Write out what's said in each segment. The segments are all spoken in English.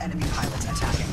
enemy pilots attacking.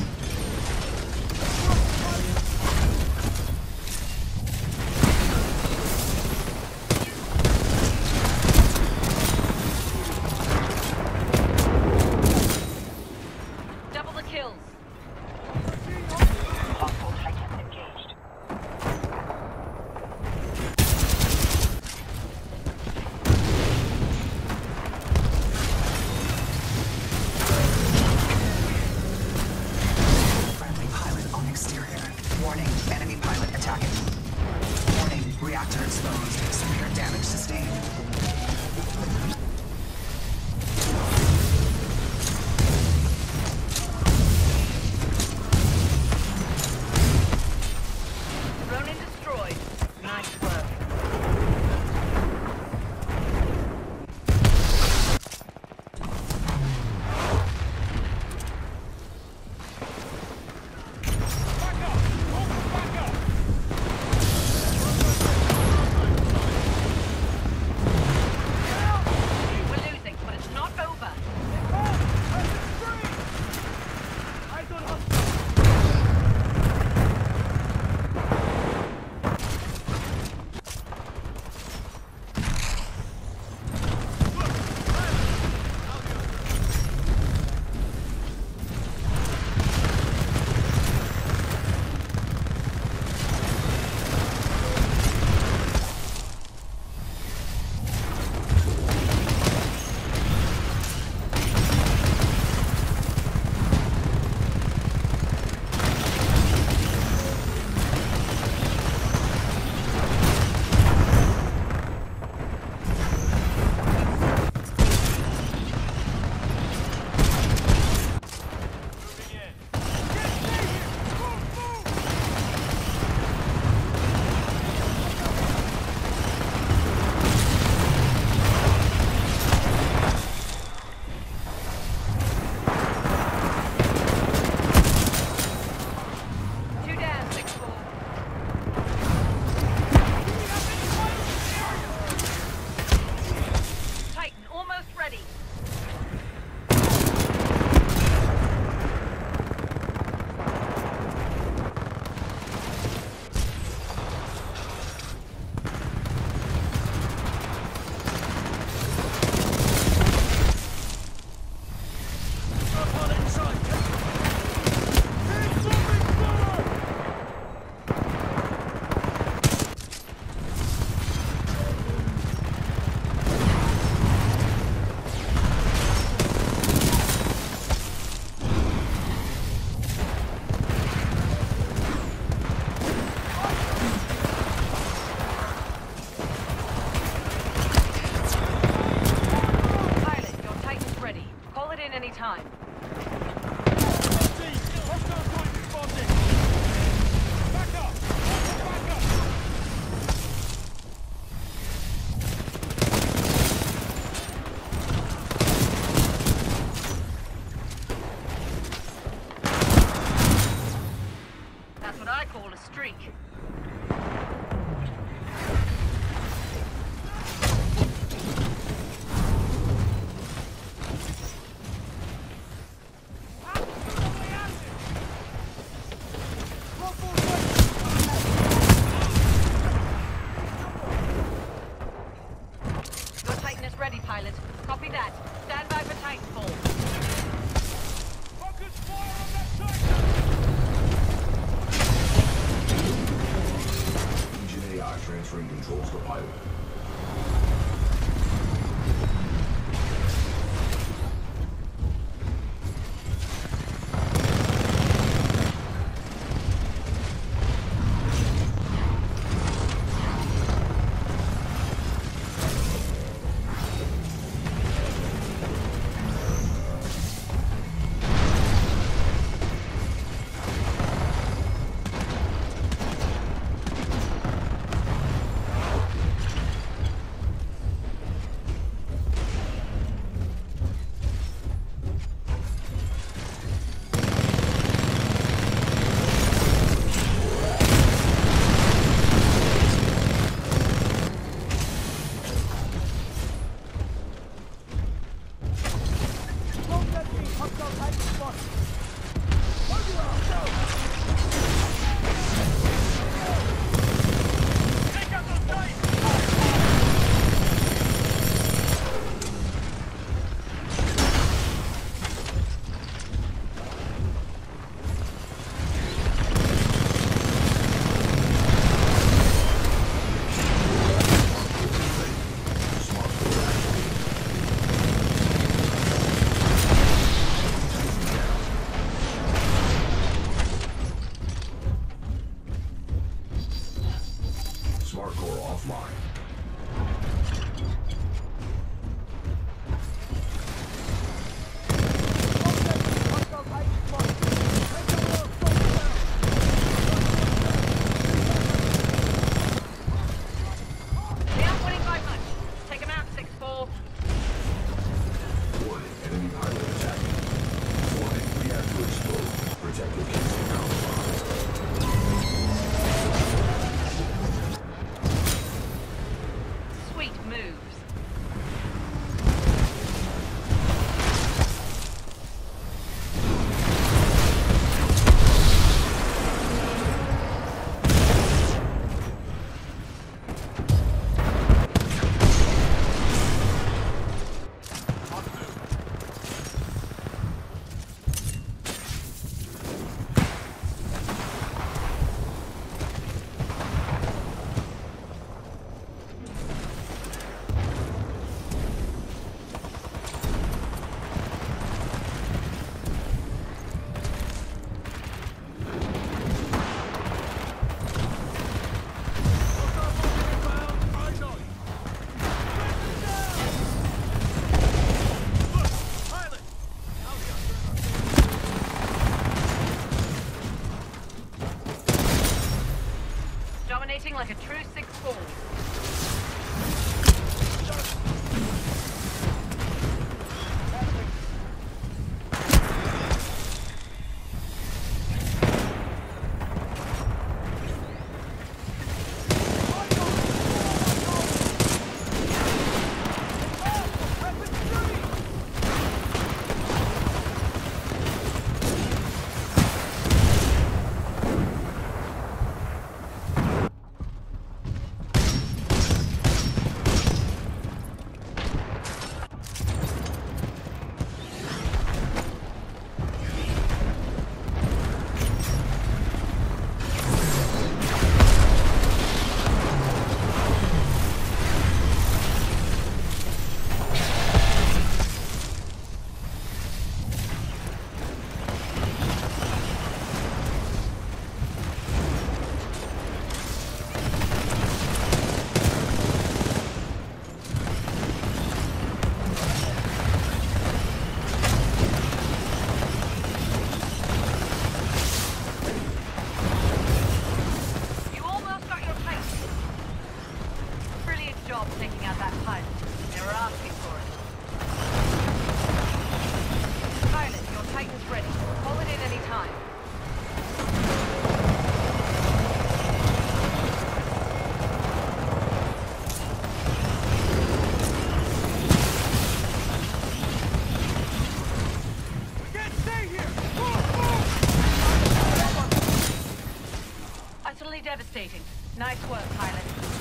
Controls the pilot. Like a true devastating. Nice work, pilot.